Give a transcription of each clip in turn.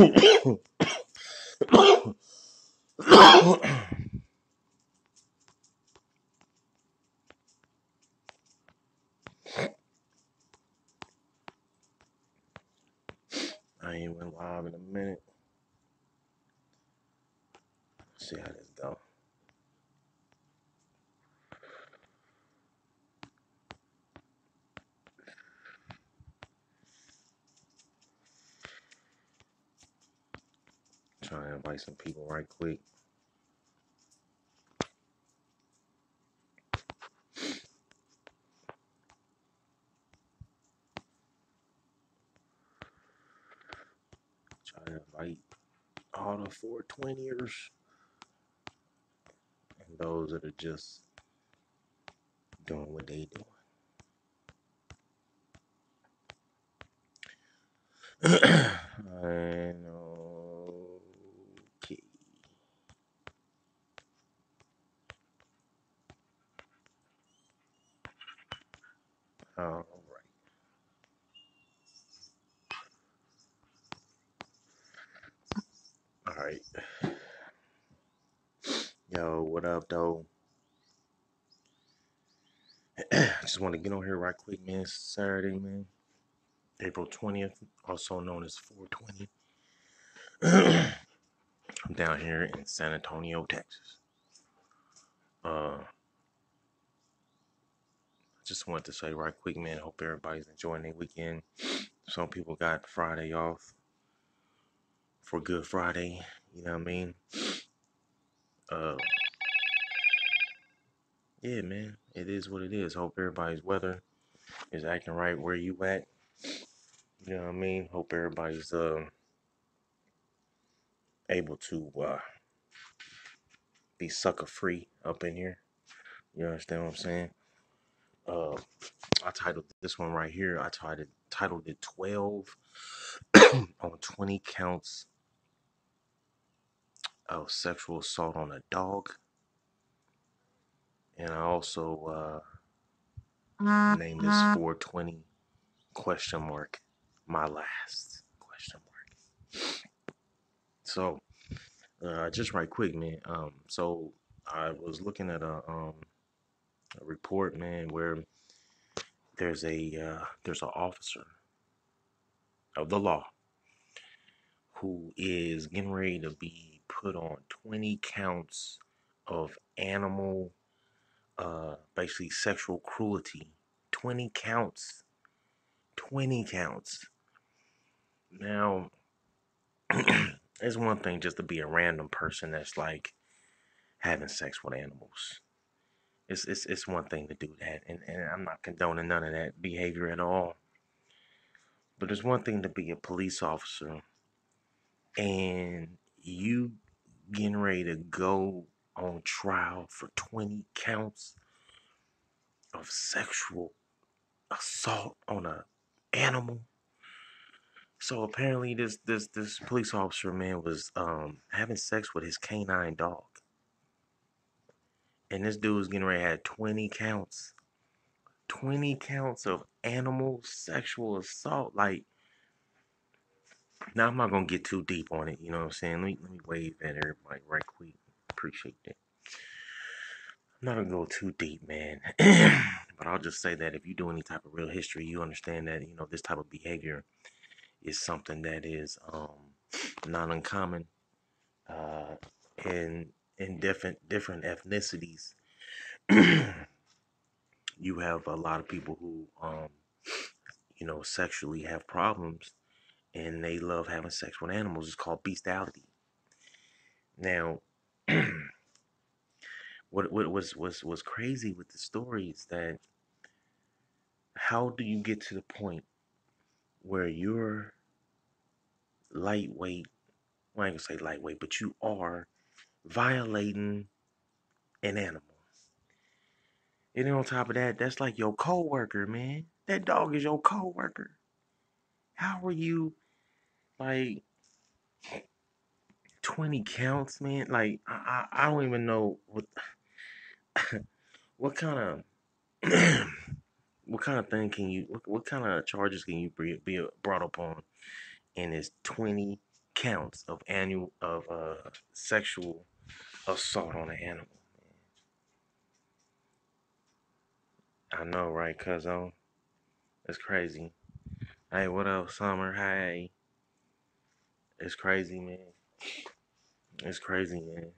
I ain't went live in a minute. Let's see how this go. Trying to invite some people right quick. Try to invite all the 420ers and those that are just doing what they doing. and okay. All right. All right. Yo, what up, though? I just want to get on here right quick, man. It's Saturday, man. April 20th, also known as 420. I'm down here in San Antonio, Texas. Uh, I just wanted to say right quick, man. Hope everybody's enjoying their weekend. Some people got Friday off for Good Friday. You know what I mean? Uh, yeah, man. It is what it is. Hope everybody's weather is acting right where you at. You know what I mean? Hope everybody's uh able to uh be sucker free up in here. You understand what I'm saying? Uh, I titled this one right here. I titled titled it 12 on 20 counts of sexual assault on a dog. And I also uh, named this 420 question mark my last question mark. So uh, just right quick, man. Um, so I was looking at a um a report, man, where there's a uh, there's an officer of the law who is getting ready to be put on 20 counts of animal uh basically sexual cruelty. 20 counts. 20 counts. Now it's one thing just to be a random person that's like having sex with animals. It's it's, it's one thing to do that and, and i'm not condoning none of that behavior at all. But it's one thing to be a police officer and you getting ready to go on trial for 20 counts of sexual assault on a animal. So apparently this this this police officer man was um having sex with his canine dog. And this dude was getting ready to have 20 counts. 20 counts of animal sexual assault. Like now I'm not gonna get too deep on it, you know what I'm saying? Let me let me wave at everybody right quick. Appreciate that. I'm not gonna go too deep, man. but I'll just say that if you do any type of real history, you understand that, you know, this type of behavior is something that is um not uncommon uh in in different different ethnicities. you have a lot of people who um you know sexually have problems and they love having sex with animals. It's called bestiality. Now what what was was was crazy with the story is that how do you get to the point where you're lightweight well, I ain't gonna say lightweight, but you are violating an animal. And then on top of that, that's like your coworker, man. That dog is your coworker. How are you like 20 counts, man? Like I I, I don't even know what what kind of what kind of thing can you what, what kind of charges can you be, be brought up on in this 20 counts of annual of uh, sexual assault on an animal. I know, right, cuzzo? It's crazy. Hey, what up, Summer? Hey. It's crazy, man. It's crazy, man.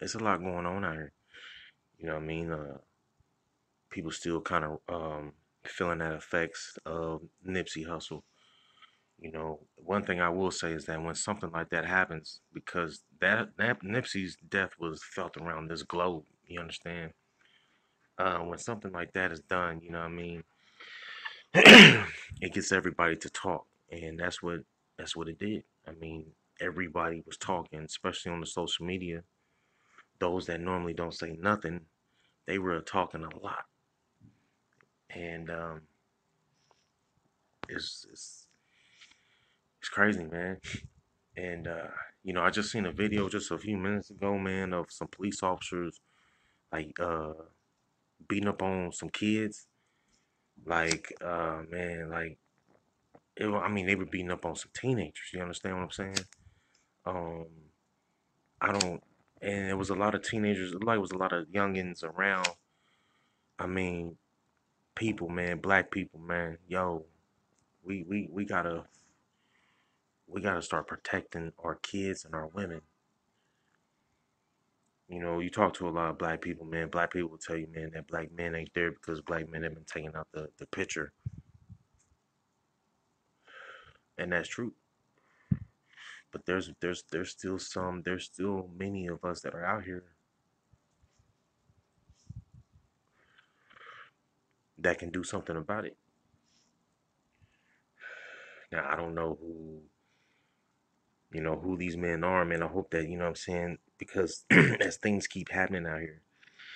It's a lot going on out here. You know what I mean? Uh, people still kind of um, feeling that effects of Nipsey Hussle. You know, one thing I will say is that when something like that happens, because that, that Nipsey's death was felt around this globe, you understand? Uh, when something like that is done, you know what I mean? it gets everybody to talk, and that's what that's what it did. I mean, everybody was talking, especially on the social media. Those that normally don't say nothing, they were talking a lot, and um, it's, it's it's crazy, man. And uh, you know, I just seen a video just a few minutes ago, man, of some police officers like uh, beating up on some kids. Like, uh, man, like, it, I mean, they were beating up on some teenagers. You understand what I'm saying? Um, I don't, and it was a lot of teenagers. Like, it was a lot of youngins around. I mean, people, man, black people, man, yo, we we we gotta we gotta start protecting our kids and our women. You know, you talk to a lot of black people, man. Black people will tell you, man, that black men ain't there because black men have been taking out the, the picture. And that's true. But there's there's there's still some there's still many of us that are out here that can do something about it. Now I don't know who you know who these men are, man. I hope that, you know what I'm saying, because as things keep happening out here,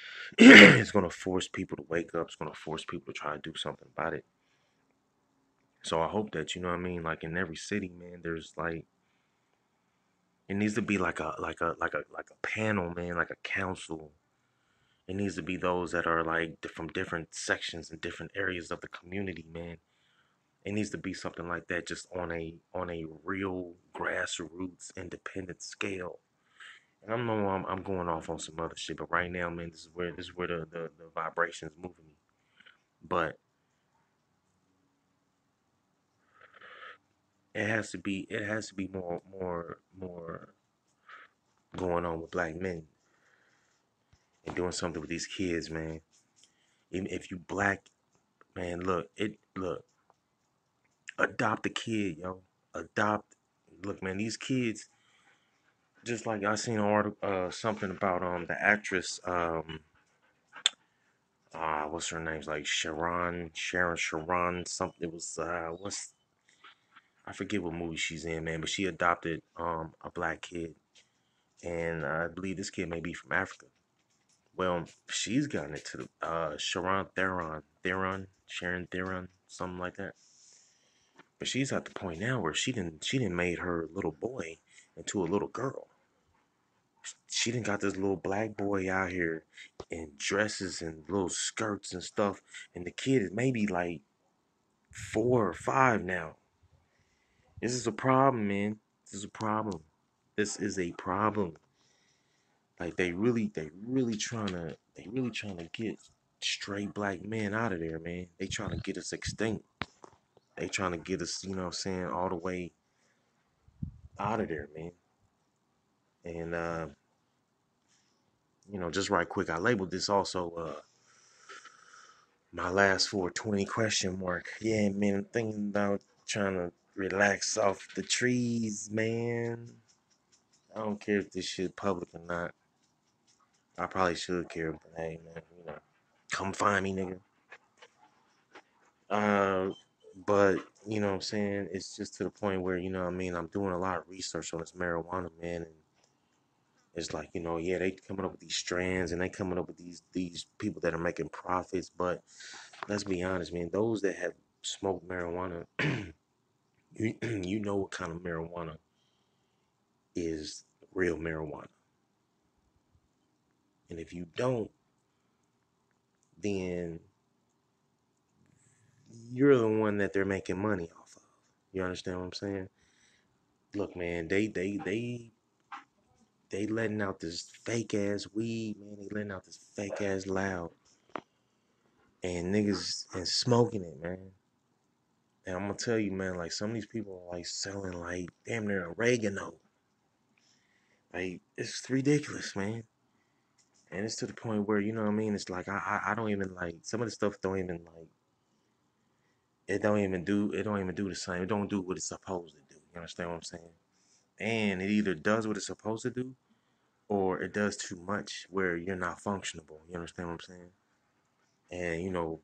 it's gonna force people to wake up, it's gonna force people to try to do something about it. So I hope that, you know what I mean, like in every city, man, there's like it needs to be like a like a like a like a panel, man, like a council. It needs to be those that are like from different sections and different areas of the community, man. It needs to be something like that, just on a on a real grassroots independent scale. And I know I'm, I'm going off on some other shit, but right now, man, this is where this is where the the, the vibrations moving me. But it has to be it has to be more more more going on with black men and doing something with these kids, man. Even if you black, man, look it look adopt a kid, yo. Adopt. Look, man, these kids. Just like I seen an article, uh, something about um the actress um uh what's her name's like Sharon Sharon Sharon something it was uh what's I forget what movie she's in man but she adopted um a black kid and I believe this kid may be from Africa. Well, she's gotten it to uh Sharon Theron Theron Sharon Theron something like that. But she's at the point now where she didn't she didn't made her little boy into a little girl. She didn't got this little black boy out here in dresses and little skirts and stuff, and the kid is maybe like four or five now. This is a problem, man. This is a problem. This is a problem. Like they really, they really trying to, they really trying to get straight black men out of there, man. They trying to get us extinct. They trying to get us, you know what I'm saying, all the way out of there, man. And uh, you know, just right quick, I labeled this also uh my last 420 question mark. Yeah, man, thinking about trying to relax off the trees, man. I don't care if this shit public or not. I probably should care, but hey, man, you know, come find me, nigga. Uh, but you know what I'm saying? It's just to the point where, you know I mean, I'm doing a lot of research on this marijuana, man, and it's like, you know, yeah, they coming up with these strands and they coming up with these these people that are making profits, but let's be honest, man, those that have smoked marijuana, you you know what kind of marijuana is real marijuana. And if you don't, then you're the one that they're making money off of. You understand what I'm saying? look, man, they they they they letting out this fake ass weed, man. They letting out this fake ass loud, and niggas and smoking it, man. And I'm gonna tell you, man, like some of these people are like selling like damn near oregano. Like it's ridiculous, man. And it's to the point where you know what I mean. It's like I I, I don't even like some of the stuff don't even like it don't even do it don't even do the same. It don't do what it's supposed to do. You understand what I'm saying? And it either does what it's supposed to do, or it does too much where you're not functionable. You understand what I'm saying? And you know,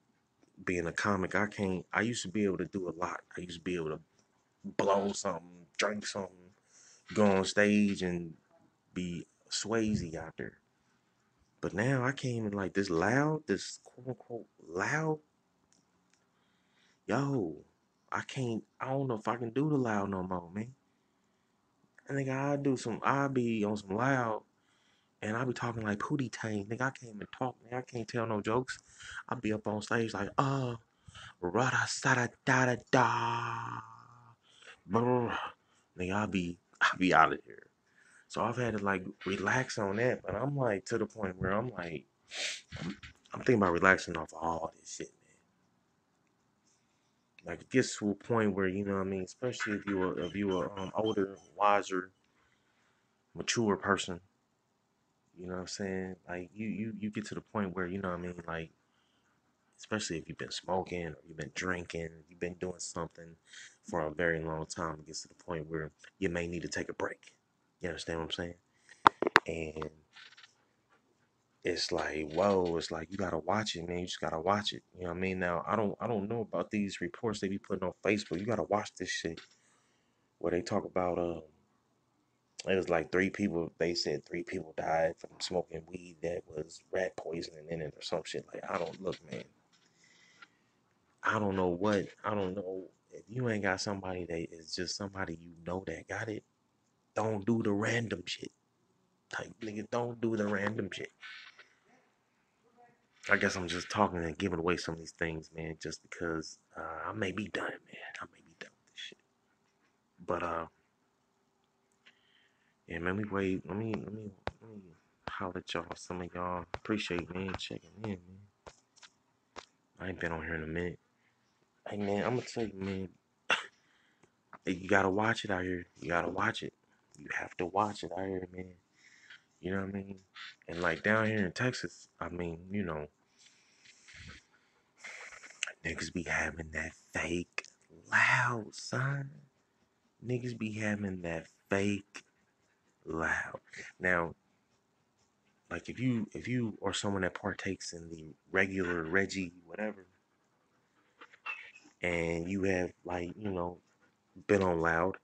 being a comic, I can't. I used to be able to do a lot. I used to be able to blow something, drink something, go on stage, and be Swayze out there. But now I can't even like this loud, this quote unquote loud. Yo, I can't. I don't know if I can do the loud no more, man. I think I do some. I be on some loud, and I be talking like Pootie Tang. Nigga, I can't even talk. Man, I can't tell no jokes. I be up on stage like, uh, rada sada da da da. Nigga, I be I be out of here. So I've had to like relax on that, but I'm like to the point where I'm like, I'm, I'm thinking about relaxing off all this shit, man. Like it gets to a point where you know what I mean, especially if you are if you are um, older, wiser, mature person. You know what I'm saying? Like you you you get to the point where you know what I mean, like especially if you've been smoking or you've been drinking, you've been doing something for a very long time, it gets to the point where you may need to take a break. You understand what I'm saying? And it's like, whoa, it's like you gotta watch it, man. You just gotta watch it. You know what I mean? Now I don't I don't know about these reports they be putting on Facebook. You gotta watch this shit where they talk about uh it was like three people they said three people died from smoking weed that was rat poisoning in it or some shit. Like I don't look, man. I don't know what I don't know if you ain't got somebody that is just somebody you know that got it, don't do the random shit. Like nigga, don't do the random shit. I guess I'm just talking and giving away some of these things, man, just because uh, I may be done, man. I may be done with this shit. But uh, yeah, man. we wait. Let me let me let me holler at y'all. Some of y'all appreciate man checking in, man. I ain't been on here in a minute. Hey man, I'm gonna tell you, man. You gotta watch it out here. You gotta watch it. You have to watch it out here, man. You know what I mean? And like down here in Texas, I mean, you know, niggas be having that fake loud, son. Niggas be having that fake loud. Now, like if you if you are someone that partakes in the regular Reggie whatever, and you have like you know been on loud,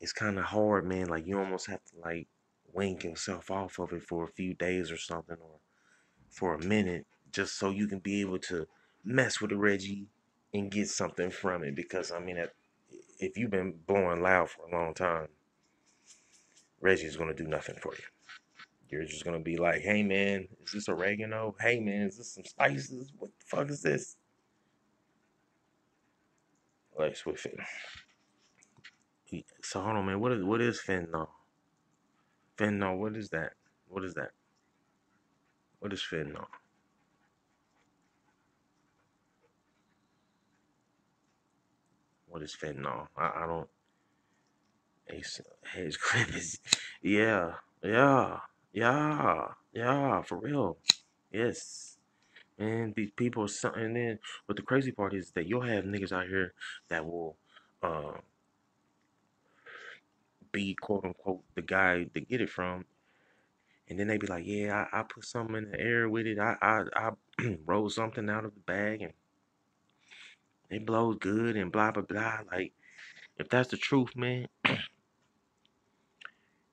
it's kind of hard, man. Like you almost have to like wink yourself off of it for a few days or something, or for a minute, just so you can be able to mess with the Reggie and get something from it. Because I mean, if you've been blowing loud for a long time, Reggie's gonna do nothing for you. You're just gonna be like, "Hey man, is this oregano? Hey man, is this some spices? What the fuck is this?" Let's with it. So hold on, man. What is what is fentanyl? Fentanyl. What is that? What is that? What is fentanyl? What is fentanyl? I, I don't. His crib is. Yeah, yeah, yeah, yeah. For real. Yes. And these people. And then, but the crazy part is that you'll have niggas out here that will, uh, be quote unquote the guy to get it from, and then they be like, yeah, I, I put something in the air with it. I I, I roll something out of the bag and it blows good and blah blah blah. Like, if that's the truth, man,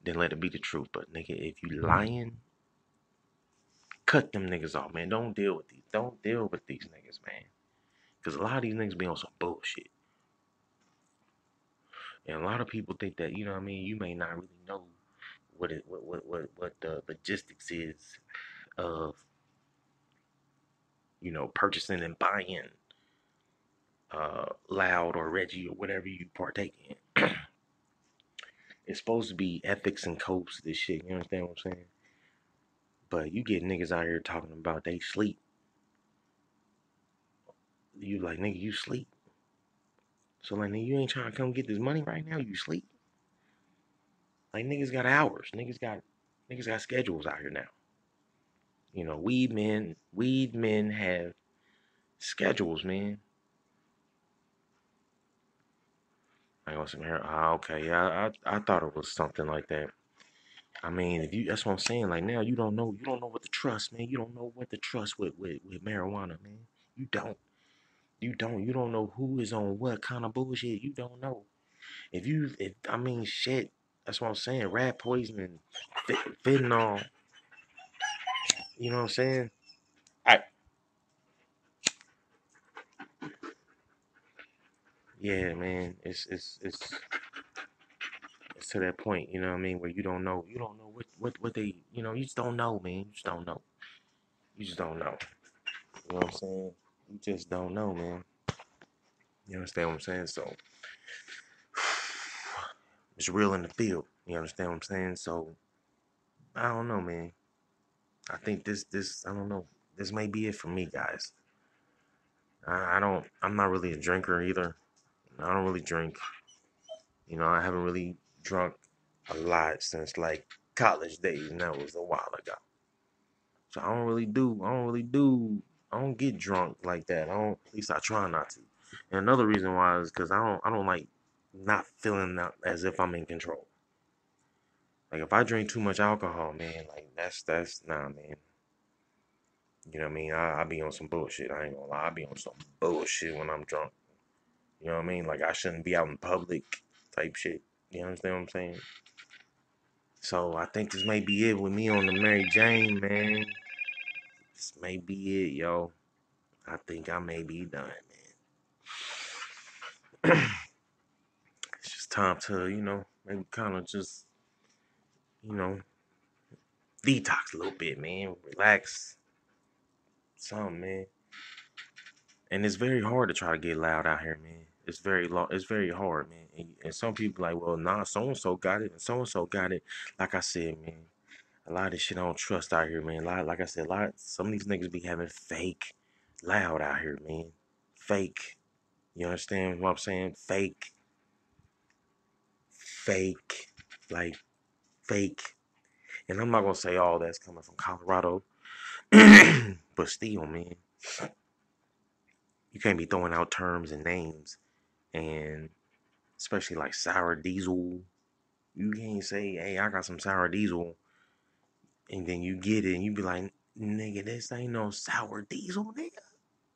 then let it be the truth. But nigga, if you lying, cut them niggas off, man. Don't deal with these. Don't deal with these niggas, man. Cause a lot of these niggas be on some bullshit. And a lot of people think that, you know what I mean, you may not really know what it what what what, what the logistics is of you know purchasing and buying uh loud or Reggie or whatever you partake in. it's supposed to be ethics and codes this shit. You understand what I'm saying? But you get niggas out here talking about they sleep. You like nigga, you sleep. So like nigga, you ain't trying to come get this money right now. You sleep. Like niggas got hours. Niggas got niggas got schedules out here now. You know, weed men, weed men have schedules, man. I got some hair. Ah, okay, yeah, I, I thought it was something like that. I mean, if you that's what I'm saying. Like now, you don't know, you don't know what to trust, man. You don't know what to trust with with, with marijuana, man. You don't. You don't. You don't know who is on what kind of bullshit. You don't know. If you, if I mean, shit. That's what I'm saying. Rat poisoning, fentanyl. You know what I'm saying? I. Yeah, man. It's it's it's it's to that point. You know what I mean? Where you don't know. You don't know what what what they. You know. You just don't know, man. You just don't know. You just don't know. You know what I'm saying? You just don't know, man. You understand what I'm saying? So it's real in the field. You understand what I'm saying? So I don't know, man. I think this this I don't know. This may be it for me, guys. I, I don't I'm not really a drinker either. I don't really drink. You know, I haven't really drunk a lot since like college days, and that was a while ago. So I don't really do I don't really do I don't get drunk like that. I don't at least I try not to. And another reason why is because I don't I don't like not feeling as if I'm in control. Like if I drink too much alcohol, man, like that's that's nah, man. You know what I mean? I, I be on some bullshit. I ain't gonna lie. I be on some bullshit when I'm drunk. You know what I mean? Like I shouldn't be out in public type shit. You understand what I'm saying? So I think this may be it with me on the Mary Jane, man. This may be it, yo. I think I may be done, man. it's just time to, you know, maybe kind of just you know, detox a little bit, man. Relax. Something, man. And it's very hard to try to get loud out here, man. It's very long. It's very hard, man. And, and some people like, well, nah, so and so got it, and so and so got it. Like I said, man, a lot of this shit I don't trust out here, man. A lot, like I said, a lot. Some of these niggas be having fake loud out here, man. Fake. You understand what I'm saying? Fake. Fake. Like fake. And I'm not gonna say all that's coming from Colorado, but still, man, you can't be throwing out terms and names, and especially like sour diesel. You can't say, "Hey, I got some sour diesel," and then you get it, and you be like, "Nigga, this ain't no sour diesel, nigga."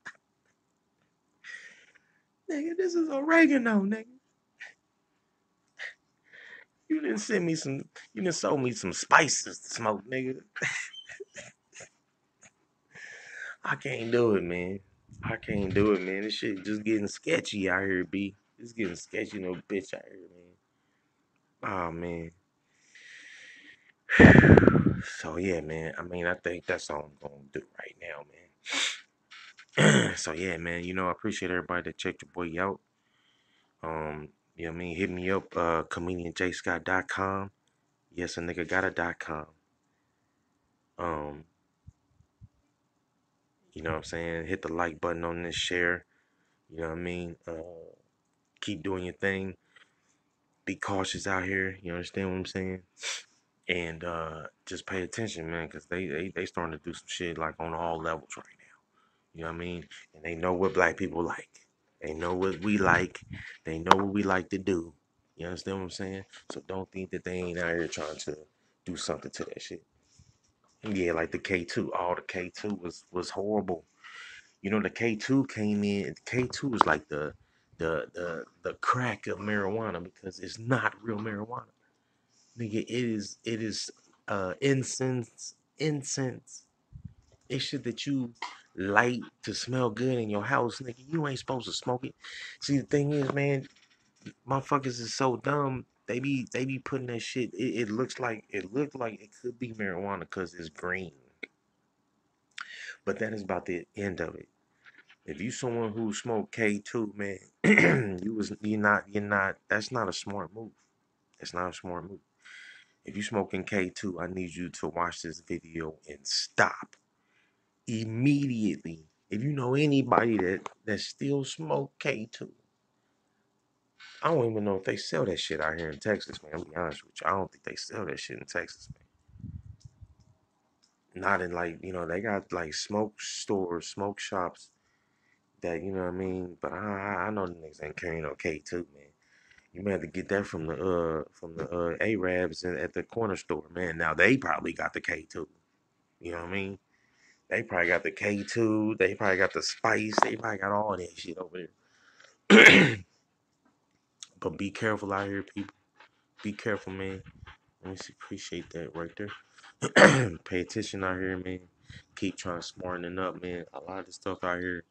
Nigga, this is oregano, nigga. You didn't send me some. You didn't sold me some spices to smoke, nigga. I can't do it, man. I can't do it, man. This shit just getting sketchy out here, B. It's getting sketchy, no bitch out here, man. Oh man. So yeah, man. I mean, I think that's all I'm gonna do right now, man. so yeah, man. You know, I appreciate everybody that checked your boy out. Um, you know what I mean? Hit me up, uh, comedianjscott.com. Yes, a nigga got a dot com. Um, you know what I'm saying? Hit the like button on this share. You know what I mean? Uh, keep doing your thing. Be cautious out here. You understand what I'm saying? And uh, just pay attention, man, because they, they they starting to do some shit like on all levels right now. You know what I mean? And they know what black people like. They know what we like. They know what we like to do. You understand what I'm saying? So don't think that they ain't out here trying to do something to that shit. Yeah, like the K2. Oh, the K2 was was horrible. You know, the K2 came in. K2 was like the the the the crack of marijuana because it's not real marijuana. Nigga, it is it is uh incense incense. It's shit that you light to smell good in your house, nigga. You ain't supposed to smoke it. See, the thing is, man, motherfuckers is so dumb. They be they be putting that shit. It, it looks like it looked like it could be marijuana because it's green, but that is about the end of it. If you someone who smoked K two, man, you was you're not you're not. That's not a smart move. It's not a smart move. If you smoking K2, I need you to watch this video and stop immediately. If you know anybody that that still smoke K2, I don't even know if they sell that shit out here in Texas, man. I'll be honest with you. I don't think they sell that shit in Texas, man. Not in like, you know, they got like smoke stores, smoke shops that, you know what I mean? But I I know the niggas ain't carrying no K2, man. You may have to get that from the uh from the uh Arabs at the corner store, man. Now they probably got the K2. You know what I mean? They probably got the K2. They probably got the spice. They probably got all that shit over there. but be careful out here, people. Be careful, man. Let me see. Appreciate that right there. Pay attention out here, man. Keep trying to smartening up, man. A lot of the stuff out here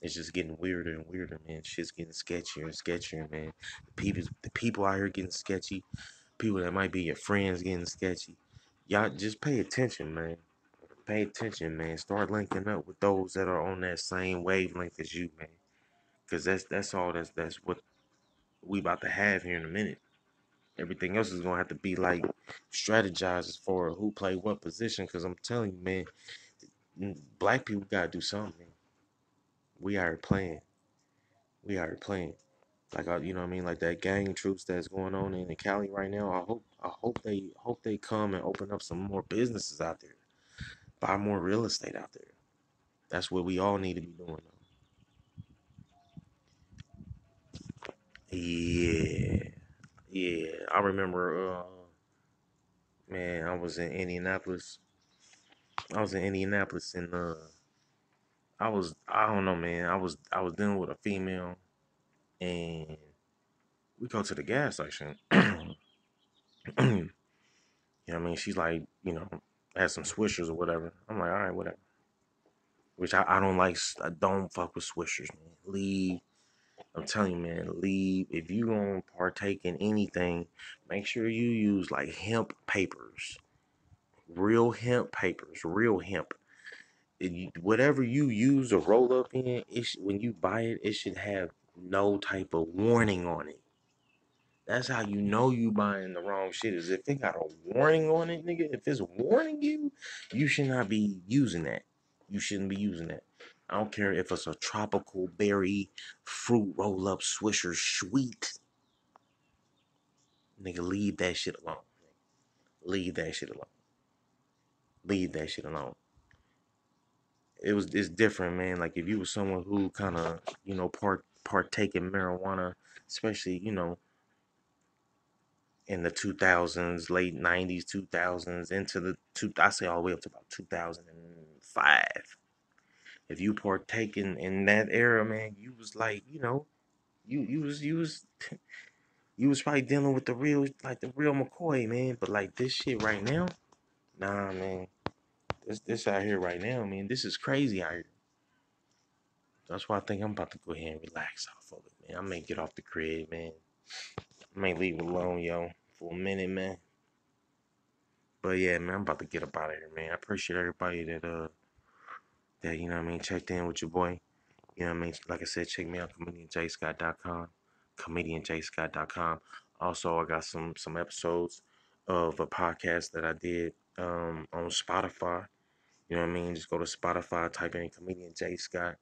is just getting weirder and weirder, man. Shit's getting sketchier and sketchier, man. The people, the people out here getting sketchy. People that might be your friends getting sketchy. Y'all just pay attention, man. Pay attention, man. Start linking up with those that are on that same wavelength as you, man. Cause that's that's all that's that's what we about to have here in a minute. Everything else is gonna have to be like strategized for who play what position. Cause I'm telling you, man, black people gotta do something. We are playing. We are playing. Like uh, you know what I mean, like that gang troops that's going on in the Cali right now. I hope I hope they hope they come and open up some more businesses out there. Buy more real estate out there. That's what we all need to be doing. Yeah, yeah. I remember, uh, man, I was in Indianapolis. I was in Indianapolis, and uh, I was, I don't know, man. I was, I was dealing with a female, and we go to the gas station. you know I mean? She's like, you know, had some swishers or whatever. I'm like, all right, whatever. Which I, I don't like. I don't fuck with swishers, man. Leave. I'm telling you, man, leave. If you gonna partake in anything, make sure you use like hemp papers, real hemp papers, real hemp. It, whatever you use to roll up in, it sh- when you buy it, it should have no type of warning on it. That's how you know you buying the wrong shit. Is if it got a warning on it, nigga. If it's warning you, you should not be using that. You shouldn't be using that. I don't care if it's a tropical berry fruit roll up swisher sweet. Nigga, leave that shit alone. Leave that shit alone. Leave that shit alone. It was it's different, man. Like if you were someone who kind of you know part partake in marijuana, especially you know in the 2000s, late 90s, 2000s, into the two, I say all the way up to about 2005. If you partake in, in that era, man, you was like, you know, you you was you was you was probably dealing with the real like the real McCoy, man. But like this shit right now, nah, man. This this out here right now, man. This is crazy out here. That's why I think I'm about to go ahead and relax off of it, man. I may get off the crib, man. I may leave alone, yo, for a minute, man. But yeah, man, I'm about to get up out of here, man. I appreciate everybody that uh that you know I mean checked in with your boy. You know I mean? Like I said, check me out, comedianjscott.com, comedianjscott.com. Also, I got some some episodes of a podcast that I did um, on Spotify. You know what I mean? Just go to Spotify, type in comedian J Scott,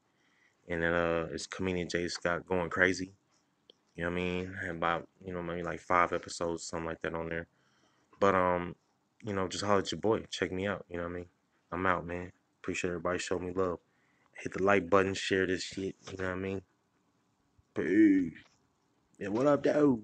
and then uh, it's comedian J Scott going crazy. You know what I mean? And about you know maybe like five episodes, something like that on there. But um, you know, just holler at your boy. Check me out. You know what I mean? I'm out, man. Appreciate everybody showing me love. Hit the like button, share this shit. You know what I mean? Peace. And what up, though?